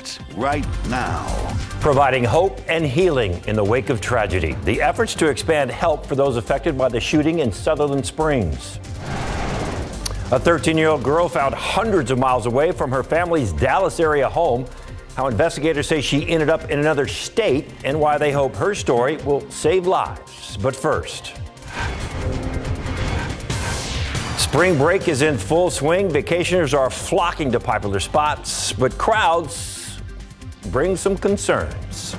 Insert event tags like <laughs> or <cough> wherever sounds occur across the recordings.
starts right now. Providing hope and healing in the wake of tragedy. The efforts to expand help for those affected by the shooting in Sutherland Springs. A 13 year old girl found hundreds of miles away from her family's Dallas area home. How investigators say she ended up in another state and why they hope her story will save lives. But first, Spring break is in full swing. Vacationers are flocking to popular spots, but crowds bring some concerns.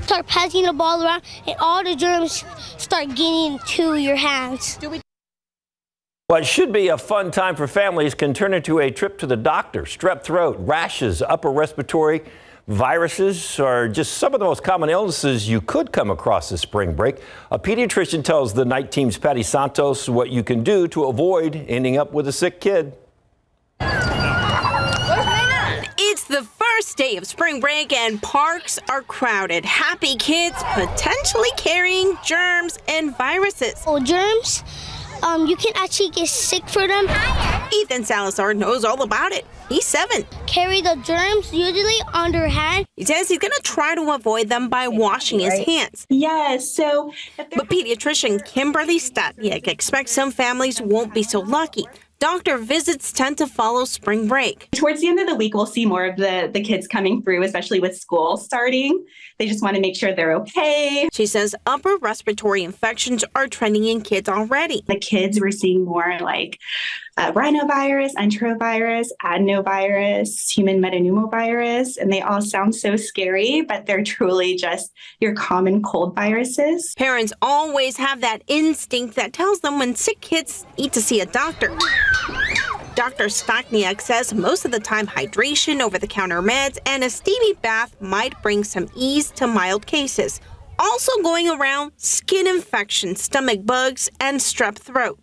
Start passing the ball around, and all the germs start getting into your hands. What should be a fun time for families can turn into a trip to the doctor. Strep throat, rashes, upper respiratory Viruses are just some of the most common illnesses you could come across this spring break. A pediatrician tells the night team's Patty Santos what you can do to avoid ending up with a sick kid. It's the first day of spring break and parks are crowded. Happy kids potentially carrying germs and viruses. Oh, germs? Um, you can actually get sick for them. Ethan Salazar knows all about it. He's seven. Carry the germs usually on their hand. He says he's going to try to avoid them by washing his hands. Yes, so. But pediatrician Kimberly Statniak expects some families won't be so lucky. Doctor visits tend to follow spring break. Towards the end of the week, we'll see more of the, the kids coming through, especially with school starting. They just want to make sure they're okay. She says upper respiratory infections are trending in kids already. The kids, we're seeing more like uh, rhinovirus, enterovirus, adenovirus, human metapneumovirus, and they all sound so scary, but they're truly just your common cold viruses. Parents always have that instinct that tells them when sick kids need to see a doctor. Dr. Stachniak says most of the time hydration, over the counter meds, and a steamy bath might bring some ease to mild cases. Also going around skin infections, stomach bugs, and strep throat.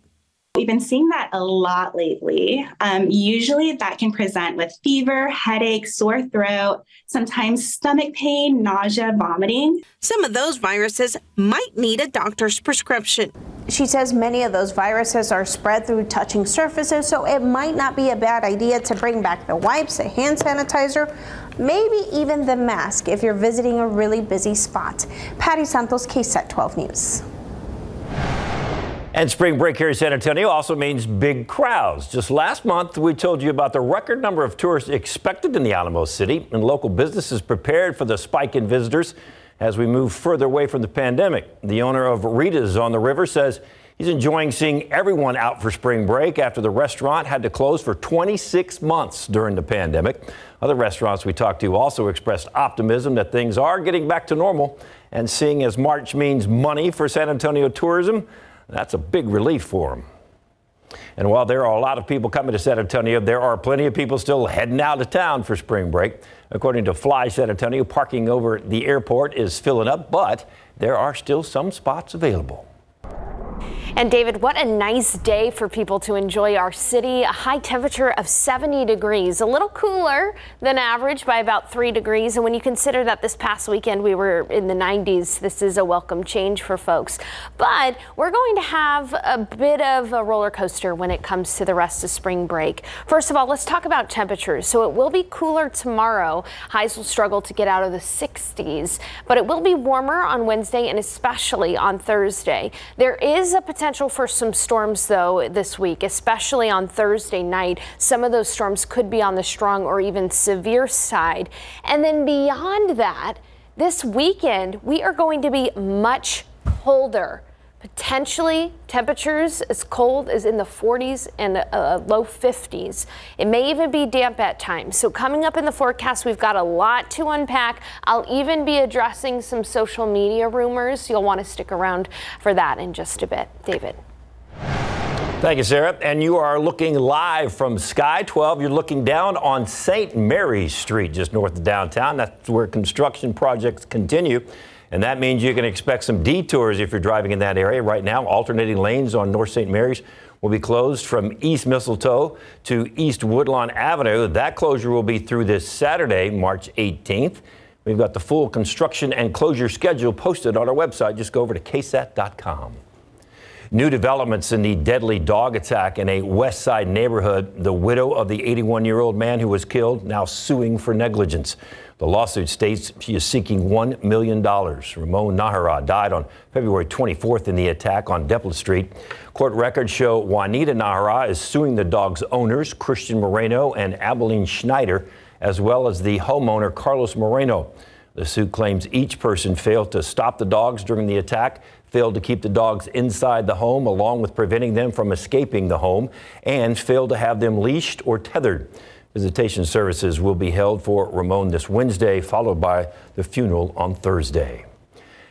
We've been seeing that a lot lately. Um, usually, that can present with fever, headache, sore throat, sometimes stomach pain, nausea, vomiting. Some of those viruses might need a doctor's prescription. She says many of those viruses are spread through touching surfaces, so it might not be a bad idea to bring back the wipes, the hand sanitizer, maybe even the mask if you're visiting a really busy spot. Patty Santos, KSAT 12 News. And spring break here in San Antonio also means big crowds. Just last month, we told you about the record number of tourists expected in the Alamo City, and local businesses prepared for the spike in visitors as we move further away from the pandemic. The owner of Rita's on the river says he's enjoying seeing everyone out for spring break after the restaurant had to close for 26 months during the pandemic. Other restaurants we talked to also expressed optimism that things are getting back to normal. And seeing as March means money for San Antonio tourism, that's a big relief for them. And while there are a lot of people coming to San Antonio, there are plenty of people still heading out of town for spring break. According to Fly San Antonio, parking over the airport is filling up, but there are still some spots available. And David, what a nice day for people to enjoy our city. A high temperature of 70 degrees, a little cooler than average by about three degrees. And when you consider that this past weekend we were in the 90s, this is a welcome change for folks. But we're going to have a bit of a roller coaster when it comes to the rest of spring break. First of all, let's talk about temperatures. So it will be cooler tomorrow. Highs will struggle to get out of the 60s, but it will be warmer on Wednesday and especially on Thursday. There is a potential potential for some storms, though, this week, especially on Thursday night. Some of those storms could be on the strong or even severe side. And then beyond that, this weekend, we are going to be much colder potentially temperatures as cold as in the 40s and uh, low 50s. It may even be damp at times. So coming up in the forecast, we've got a lot to unpack. I'll even be addressing some social media rumors. You'll want to stick around for that in just a bit. David. Thank you, Sarah. And you are looking live from Sky 12. You're looking down on St. Mary's Street, just north of downtown. That's where construction projects continue. And that means you can expect some detours if you're driving in that area. Right now, alternating lanes on North St. Mary's will be closed from East Mistletoe to East Woodlawn Avenue. That closure will be through this Saturday, March 18th. We've got the full construction and closure schedule posted on our website. Just go over to ksat.com. New developments in the deadly dog attack in a West Side neighborhood. The widow of the 81 year old man who was killed now suing for negligence. The lawsuit states she is seeking $1 million. Ramon Najera died on February 24th in the attack on Deplet Street. Court records show Juanita Najera is suing the dog's owners, Christian Moreno and Abilene Schneider, as well as the homeowner, Carlos Moreno. The suit claims each person failed to stop the dogs during the attack, failed to keep the dogs inside the home along with preventing them from escaping the home, and failed to have them leashed or tethered. Visitation services will be held for Ramon this Wednesday, followed by the funeral on Thursday.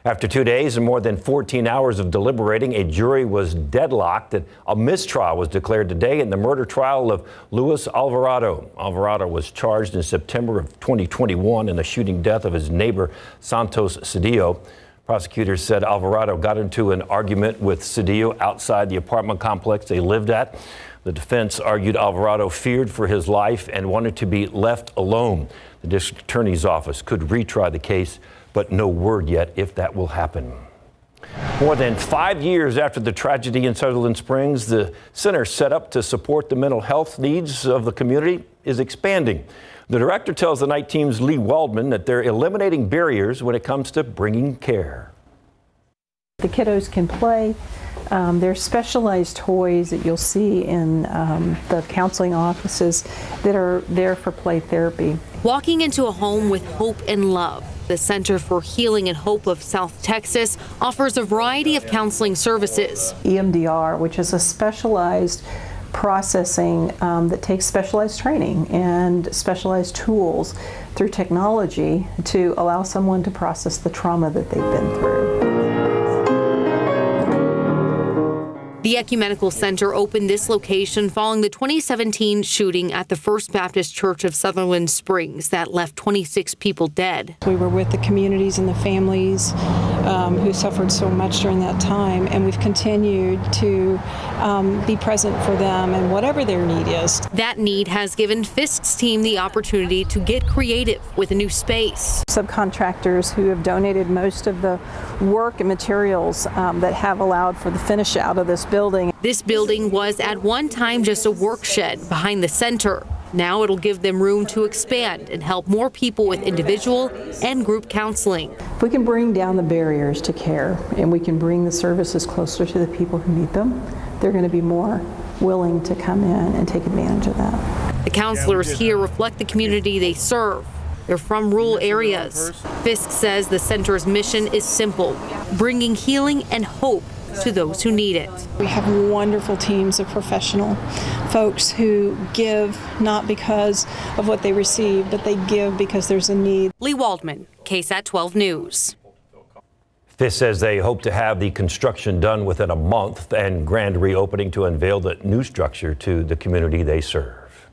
After two days and more than 14 hours of deliberating, a jury was deadlocked and a mistrial was declared today in the murder trial of Luis Alvarado. Alvarado was charged in September of 2021 in the shooting death of his neighbor, Santos Cedillo. Prosecutors said Alvarado got into an argument with Cedillo outside the apartment complex they lived at. The defense argued Alvarado feared for his life and wanted to be left alone. The district attorney's office could retry the case, but no word yet if that will happen. More than five years after the tragedy in Sutherland Springs, the center set up to support the mental health needs of the community is expanding. The director tells the night team's Leigh Waldman that they're eliminating barriers when it comes to bringing care. The kiddos can play um, there's specialized toys that you'll see in um, the counseling offices that are there for play therapy. Walking into a home with hope and love. The Center for Healing and Hope of South Texas offers a variety of counseling services. EMDR, which is a specialized processing um, that takes specialized training and specialized tools through technology to allow someone to process the trauma that they've been through. The Ecumenical Center opened this location following the 2017 shooting at the First Baptist Church of Sutherland Springs that left 26 people dead. We were with the communities and the families um, who suffered so much during that time, and we've continued to um, be present for them and whatever their need is. That need has given Fisk's team the opportunity to get creative with a new space. Subcontractors who have donated most of the work and materials um, that have allowed for the finish out of this building. This building was at one time just a work shed behind the center. Now it'll give them room to expand and help more people with individual and group counseling. If we can bring down the barriers to care and we can bring the services closer to the people who need them, they're going to be more willing to come in and take advantage of that. The counselors here reflect the community they serve. They're from rural areas. Fisk says the center's mission is simple bringing healing and hope to those who need it. We have wonderful teams of professional folks who give not because of what they receive, but they give because there's a need. Leigh Waldman, KSAT 12 News. Fisk says they hope to have the construction done within a month and grand reopening to unveil the new structure to the community they serve.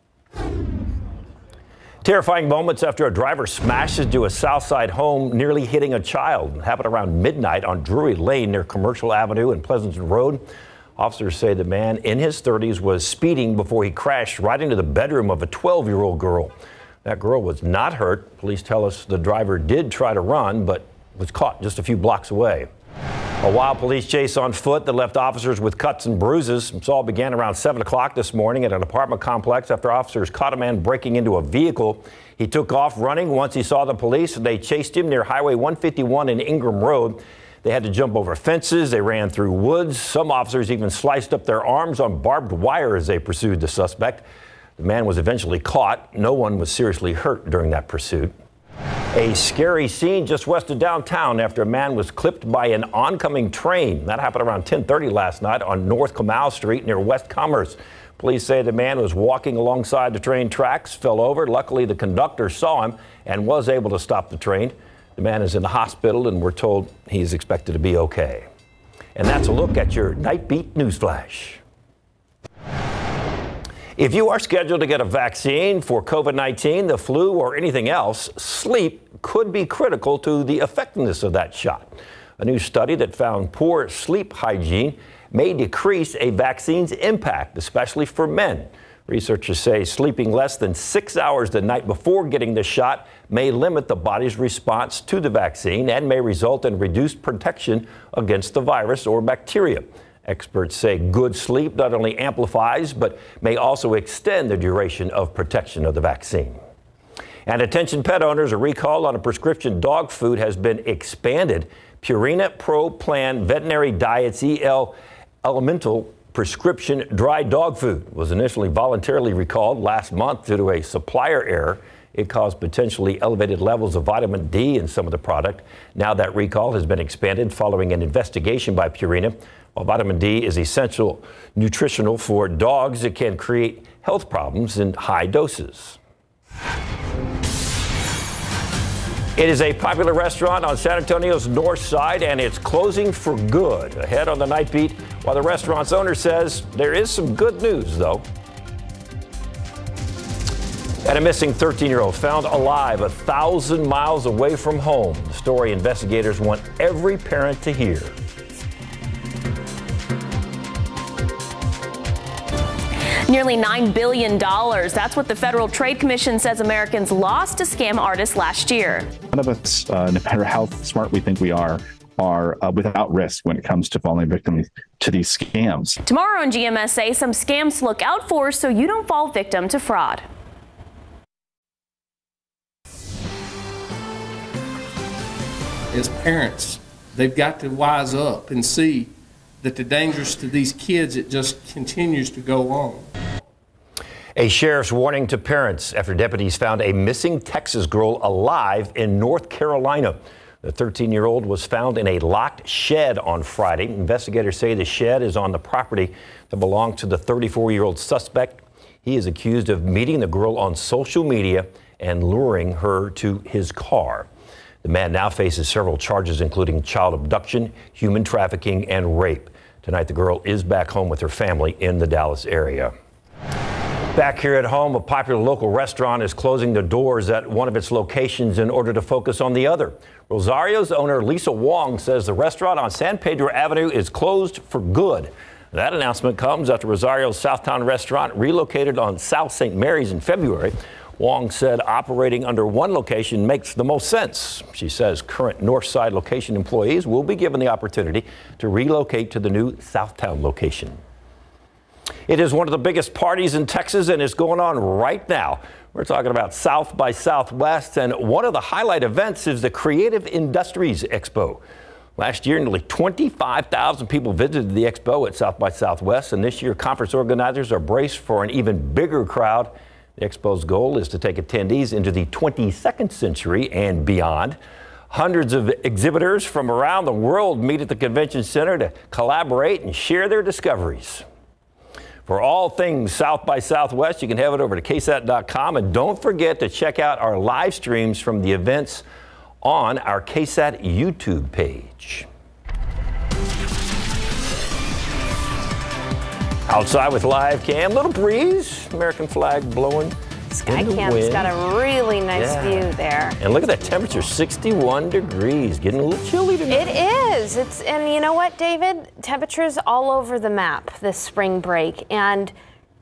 Terrifying moments after a driver smashes into a Southside home, nearly hitting a child. It happened around midnight on Drury Lane near Commercial Avenue and Pleasanton Road. Officers say the man in his 30s was speeding before he crashed right into the bedroom of a 12 year old girl. That girl was not hurt. Police tell us the driver did try to run, but was caught just a few blocks away. A wild police chase on foot that left officers with cuts and bruises. This all began around 7 o'clock this morning at an apartment complex after officers caught a man breaking into a vehicle. He took off running once he saw the police. They chased him near Highway 151 and Ingram Road. They had to jump over fences. They ran through woods. Some officers even sliced up their arms on barbed wire as they pursued the suspect. The man was eventually caught. No one was seriously hurt during that pursuit. A scary scene just west of downtown after a man was clipped by an oncoming train. That happened around 10:30 last night on North Comal Street near West Commerce. Police say the man was walking alongside the train tracks, fell over. Luckily, the conductor saw him and was able to stop the train. The man is in the hospital, and we're told he's expected to be okay. And that's a look at your Night Beat Newsflash. If you are scheduled to get a vaccine for COVID 19, the flu, or anything else, sleep could be critical to the effectiveness of that shot. A new study that found poor sleep hygiene may decrease a vaccine's impact, especially for men. Researchers say sleeping less than six hours the night before getting the shot may limit the body's response to the vaccine and may result in reduced protection against the virus or bacteria. Experts say good sleep not only amplifies but may also extend the duration of protection of the vaccine. And attention pet owners, a recall on a prescription dog food has been expanded. Purina Pro Plan Veterinary Diets EL Elemental prescription dry dog food was initially voluntarily recalled last month due to a supplier error. It caused potentially elevated levels of vitamin D in some of the product. Now that recall has been expanded following an investigation by Purina. While vitamin D is essential nutritional for dogs, it can create health problems in high doses. It is a popular restaurant on San Antonio's north side, and it's closing for good. Ahead on the night beat, while the restaurant's owner says there is some good news, though. And a missing 13 year old found alive a thousand miles away from home. The story investigators want every parent to hear. Nearly $9 billion. That's what the Federal Trade Commission says Americans lost to scam artists last year. None of us, uh, no matter how smart we think we are, are uh, without risk when it comes to falling victim to these scams. Tomorrow on GMSA, some scams to look out for so you don't fall victim to fraud. As parents, they've got to wise up and see that the dangers to these kids, it just continues to go on. A sheriff's warning to parents after deputies found a missing Texas girl alive in North Carolina. The 13 year old was found in a locked shed on Friday. Investigators say the shed is on the property that belonged to the 34 year old suspect. He is accused of meeting the girl on social media and luring her to his car. The man now faces several charges, including child abduction, human trafficking, and rape. Tonight, the girl is back home with her family in the Dallas area. Back here at home, a popular local restaurant is closing the doors at one of its locations in order to focus on the other. Rosario's owner, Lisa Wong, says the restaurant on San Pedro Avenue is closed for good. That announcement comes after Rosario's Southtown restaurant relocated on South St. Mary's in February. Wong said operating under one location makes the most sense. She says current Northside location employees will be given the opportunity to relocate to the new Southtown location. It is one of the biggest parties in Texas and is going on right now. We're talking about South by Southwest, and one of the highlight events is the Creative Industries Expo. Last year, nearly 25,000 people visited the expo at South by Southwest, and this year, conference organizers are braced for an even bigger crowd. The expo's goal is to take attendees into the 22nd century and beyond. Hundreds of exhibitors from around the world meet at the convention center to collaborate and share their discoveries. For all things South by Southwest, you can head over to ksat.com and don't forget to check out our live streams from the events on our KSAT YouTube page. Outside with live cam, little breeze, American flag blowing. Skycam's got a really nice yeah. view there. And look at that temperature, 61 degrees, getting a little chilly tonight. It is. It's and you know what, David? Temperatures all over the map this spring break. And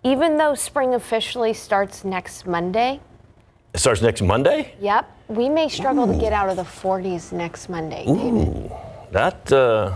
even though spring officially starts next Monday. It starts next Monday? Yep. We may struggle Ooh. to get out of the 40s next Monday, David. Ooh, that uh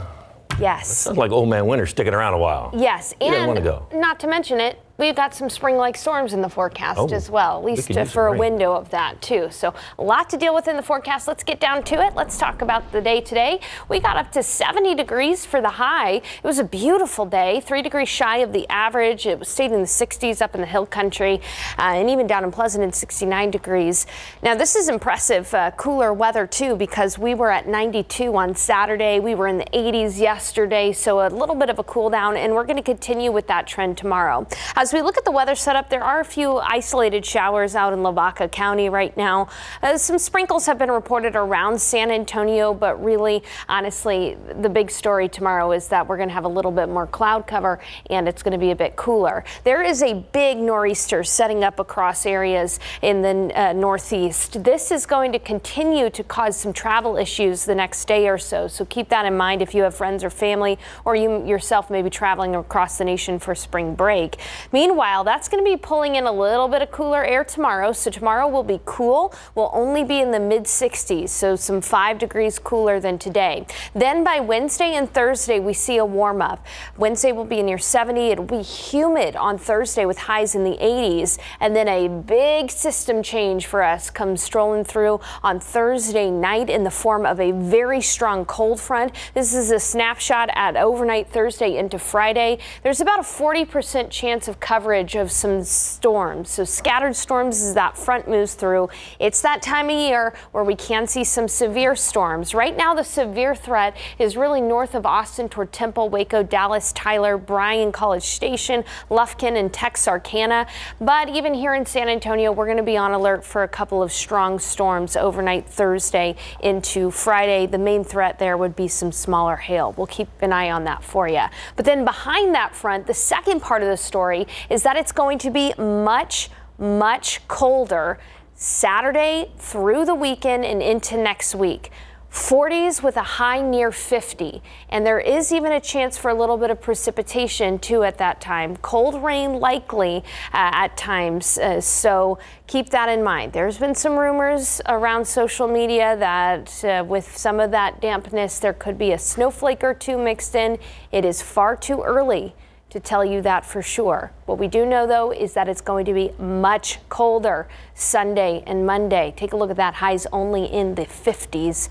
Yes. That sounds like old man winter sticking around a while. Yes, and want to go. not to mention it, We've got some spring-like storms in the forecast oh, as well, at least we for a window of that too. So a lot to deal with in the forecast. Let's get down to it. Let's talk about the day today. We got up to 70 degrees for the high. It was a beautiful day, three degrees shy of the average. It was stayed in the 60s up in the hill country uh, and even down in Pleasanton 69 degrees. Now this is impressive, uh, cooler weather too, because we were at 92 on Saturday. We were in the 80s yesterday, so a little bit of a cool down, and we're going to continue with that trend tomorrow. As we look at the weather setup, there are a few isolated showers out in Lavaca County right now. Uh, some sprinkles have been reported around San Antonio, but really, honestly, the big story tomorrow is that we're going to have a little bit more cloud cover and it's going to be a bit cooler. There is a big nor'easter setting up across areas in the uh, northeast. This is going to continue to cause some travel issues the next day or so, so keep that in mind if you have friends or family or you yourself may be traveling across the nation for spring break. Meanwhile, that's going to be pulling in a little bit of cooler air tomorrow. So tomorrow will be cool. We'll only be in the mid 60s, so some five degrees cooler than today. Then by Wednesday and Thursday, we see a warm up. Wednesday will be near 70. It'll be humid on Thursday with highs in the 80s. And then a big system change for us comes strolling through on Thursday night in the form of a very strong cold front. This is a snapshot at overnight Thursday into Friday. There's about a 40% chance of coverage of some storms. So scattered storms as that front moves through. It's that time of year where we can see some severe storms. Right now, the severe threat is really north of Austin toward Temple, Waco, Dallas, Tyler, Bryan, College Station, Lufkin, and Texarkana. But even here in San Antonio, we're going to be on alert for a couple of strong storms overnight Thursday into Friday. The main threat there would be some smaller hail. We'll keep an eye on that for you. But then behind that front, the second part of the story is that it's going to be much, much colder Saturday through the weekend and into next week. 40s with a high near 50, and there is even a chance for a little bit of precipitation too at that time. Cold rain likely uh, at times, uh, so keep that in mind. There's been some rumors around social media that uh, with some of that dampness, there could be a snowflake or two mixed in. It is far too early to tell you that for sure. What we do know though is that it's going to be much colder Sunday and Monday. Take a look at that highs only in the 50s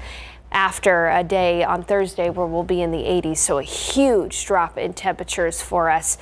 after a day on Thursday where we'll be in the 80s. So a huge drop in temperatures for us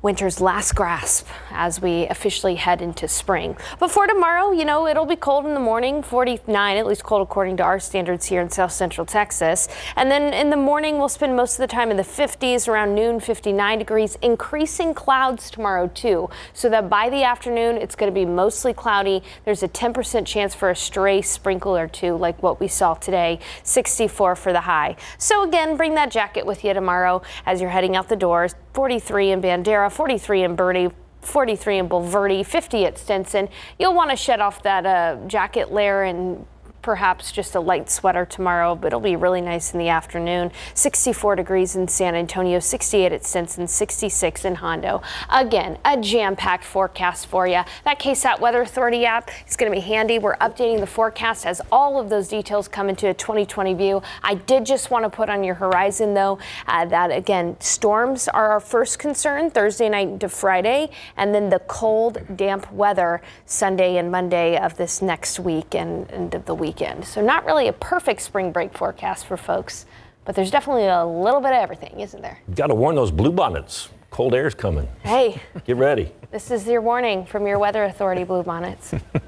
winter's last grasp as we officially head into spring. But for tomorrow, you know, it'll be cold in the morning, 49, at least cold according to our standards here in south central Texas. And then in the morning, we'll spend most of the time in the 50s, around noon, 59 degrees, increasing clouds tomorrow too. So that by the afternoon, it's going to be mostly cloudy. There's a 10% chance for a stray sprinkle or two like what we saw today, 64 for the high. So again, bring that jacket with you tomorrow as you're heading out the doors. 43 in Bandera, 43 in Boerne, 43 in Bulverde, 50 at Stinson. You'll want to shed off that uh, jacket layer and perhaps just a light sweater tomorrow, but it'll be really nice in the afternoon. 64 degrees in San Antonio, 68 at Stinson, 66 in Hondo. Again, a jam-packed forecast for you. That KSAT Weather Authority app is going to be handy. We're updating the forecast as all of those details come into a 2020 view. I did just want to put on your horizon, though, uh, that again, storms are our first concern Thursday night to Friday, and then the cold, damp weather Sunday and Monday of this next week and end of the week weekend. So not really a perfect spring break forecast for folks, but there's definitely a little bit of everything, isn't there? Got to warn those bluebonnets. Cold air's coming. Hey. <laughs> Get ready. This is your warning from your weather authority, bluebonnets. <laughs>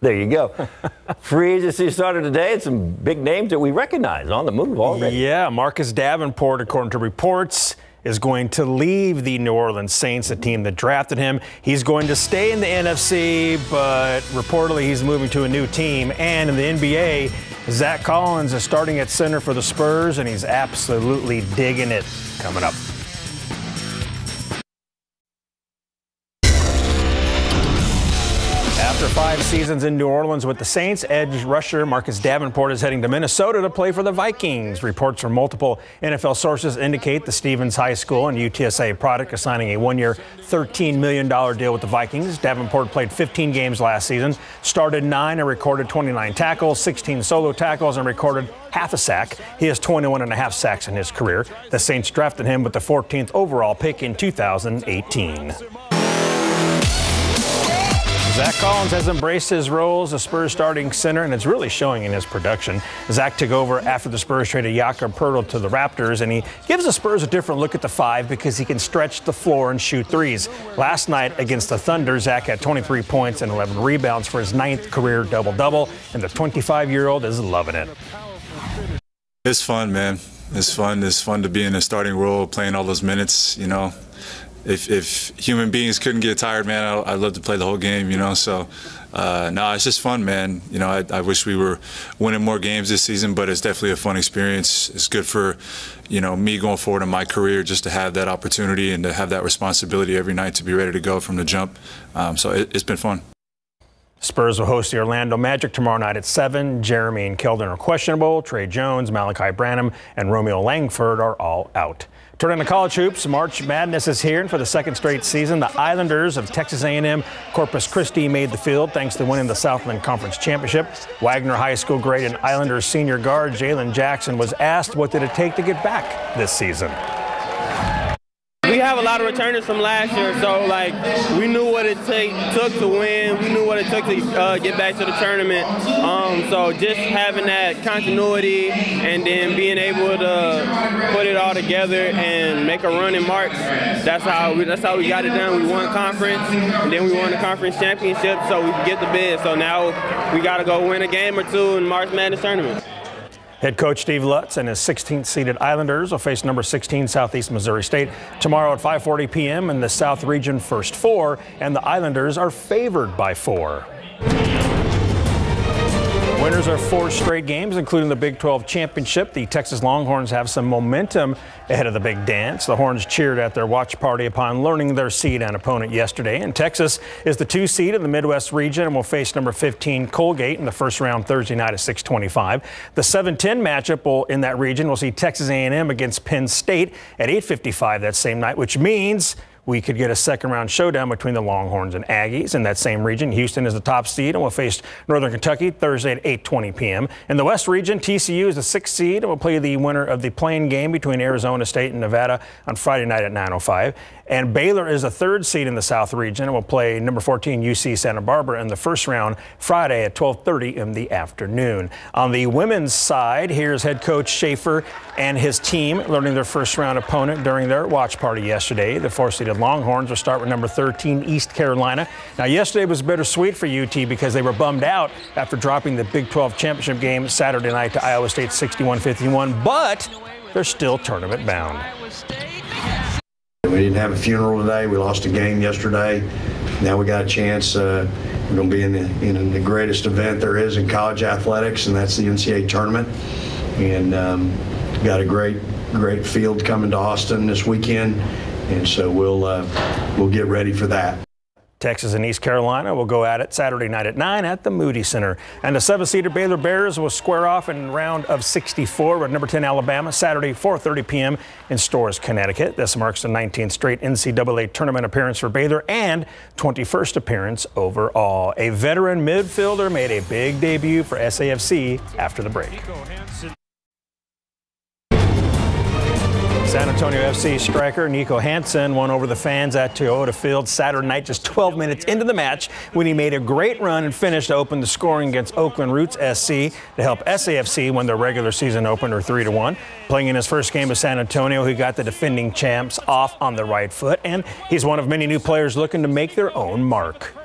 There you go. Free agency started today. It's some big names that we recognize on the move already. Yeah, Marcus Davenport, according to reports, is going to leave the New Orleans Saints, the team that drafted him. He's going to stay in the NFC, but reportedly he's moving to a new team. And in the NBA, Zach Collins is starting at center for the Spurs, and he's absolutely digging it coming up. Seasons in New Orleans with the Saints, edge rusher Marcus Davenport is heading to Minnesota to play for the Vikings. Reports from multiple NFL sources indicate the Stevens High School and UTSA product is signing a one-year, $13 million deal with the Vikings. Davenport played 15 games last season, started nine and recorded 29 tackles, 16 solo tackles, and recorded half a sack. He has 21 and a half sacks in his career. The Saints drafted him with the 14th overall pick in 2018. Zach Collins has embraced his role as a Spurs starting center, and it's really showing in his production. Zach took over after the Spurs traded Jakob Poeltl to the Raptors, and he gives the Spurs a different look at the five because he can stretch the floor and shoot threes. Last night against the Thunder, Zach had 23 points and 11 rebounds for his ninth career double-double, and the 25-year-old is loving it. It's fun, man. It's fun. It's fun to be in a starting role, playing all those minutes, you know if, if human beings couldn't get tired, man, I, would love to play the whole game, you know. So, uh, no, it's just fun, man. You know, I, I, wish we were winning more games this season, but it's definitely a fun experience. It's good for, you know, me going forward in my career just to have that opportunity and to have that responsibility every night to be ready to go from the jump. Um, so it, it's been fun. Spurs will host the Orlando Magic tomorrow night at 7. Jeremy and Keldon are questionable. Tre Jones, Malaki Branham, and Romeo Langford are all out. Turning to college hoops, March Madness is here, and for the second straight season, the Islanders of Texas A&M Corpus Christi made the field thanks to winning the Southland Conference Championship. Wagner High School grade and Islanders senior guard Jalen Jackson was asked what did it take to get back this season. We have a lot of returners from last year, so like we knew what it take, took to win. We knew what it took to uh, get back to the tournament. Um, so just having that continuity and then being able to put it all together and make a run in March. That's how we, that's how we got it done. We won conference, and then we won the conference championship, so we could get the bid. So now we got to go win a game or two in March Madness tournament. Head coach Steve Lutz and his 16th seeded Islanders will face number 16 Southeast Missouri State tomorrow at 5:40 p.m. in the South Region First Four, and the Islanders are favored by four. Winners are four straight games, including the Big 12 championship. The Texas Longhorns have some momentum ahead of the big dance. The Horns cheered at their watch party upon learning their seed and opponent yesterday. And Texas is the two seed in the Midwest region and will face number 15 Colgate in the first round Thursday night at 6:25. The 7-10 matchup will, in that region will see Texas A&M against Penn State at 8:55 that same night, which means we could get a second round showdown between the Longhorns and Aggies in that same region. Houston is the top seed and will face Northern Kentucky Thursday at 8:20 p.m. In the West region, TCU is the sixth seed and will play the winner of the playing game between Arizona State and Nevada on Friday night at 9:05. And Baylor is the third seed in the South region and will play number 14 UC Santa Barbara in the first round Friday at 12:30 in the afternoon. On the women's side, here's head coach Schaefer and his team learning their first round opponent during their watch party yesterday. The four-seeded Longhorns will start with number 13 East Carolina. Now, yesterday was bittersweet for UT because they were bummed out after dropping the Big 12 championship game Saturday night to Iowa State 61-51, but they're still tournament bound. We didn't have a funeral today. We lost a game yesterday. Now we got a chance. Uh, we're going to be in the, in the greatest event there is in college athletics, and that's the NCAA tournament. And um, got a great, great field coming to Austin this weekend, and so we'll uh, we'll get ready for that. Texas and East Carolina will go at it Saturday night at 9 at the Moody Center. And the seven-seeded Baylor Bears will square off in round of 64 with number 10 Alabama Saturday 4:30 p.m. in Storrs, Connecticut. This marks the 19th straight NCAA tournament appearance for Baylor and 21st appearance overall. A veteran midfielder made a big debut for SAFC after the break. San Antonio FC striker Nico Hansen won over the fans at Toyota Field Saturday night, just 12 minutes into the match, when he made a great run and finished to open the scoring against Oakland Roots SC to help SAFC win their regular season opener 3 1. Playing in his first game with San Antonio, he got the defending champs off on the right foot, and he's one of many new players looking to make their own mark.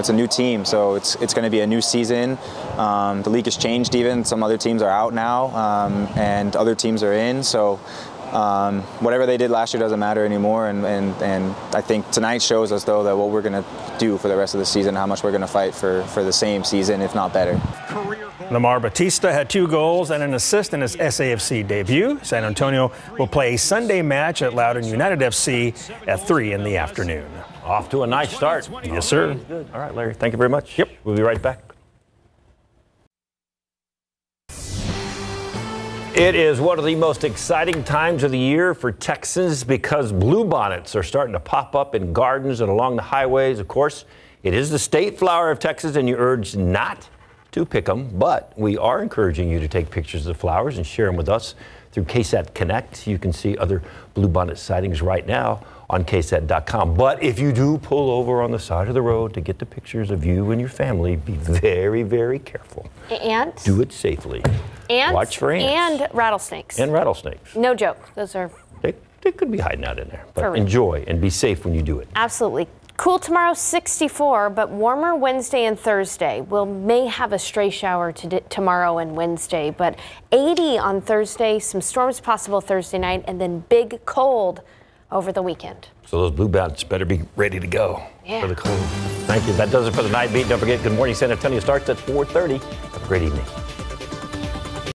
It's a new team, so it's it's going to be a new season. Um, the league has changed even. Some other teams are out now, um, and other teams are in. So um, whatever they did last year doesn't matter anymore. And, and, and I think tonight shows us, though, that what we're going to do for the rest of the season, how much we're going to fight for, for the same season, if not better. Lamar Batista had two goals and an assist in his SAFC debut. San Antonio will play a Sunday match at Loudoun United FC at 3 in the afternoon. Off to a nice start. Yes, sir. All right, Larry. Thank you very much. Yep. We'll be right back. It is one of the most exciting times of the year for Texans because bluebonnets are starting to pop up in gardens and along the highways. Of course, it is the state flower of Texas, and you urge not to pick them, but we are encouraging you to take pictures of the flowers and share them with us through KSAT Connect. You can see other bluebonnet sightings right now on ksat.com. But if you do pull over on the side of the road to get the pictures of you and your family, be very, very careful. And Do it safely. And Watch for ants. and rattlesnakes. And rattlesnakes. no joke. Those are They, they could be hiding out in there. But enjoy and be safe when you do it. absolutely cool tomorrow 64 but warmer wednesday and thursday we'll may have a stray shower to tomorrow and wednesday but 80 on thursday some storms possible thursday night and then big cold over the weekend So those bluebonnets better be ready to go Yeah. for the cold. Thank you. That does it for the night beat. Don't forget, Good Morning San Antonio starts at 4.30. Have a great evening.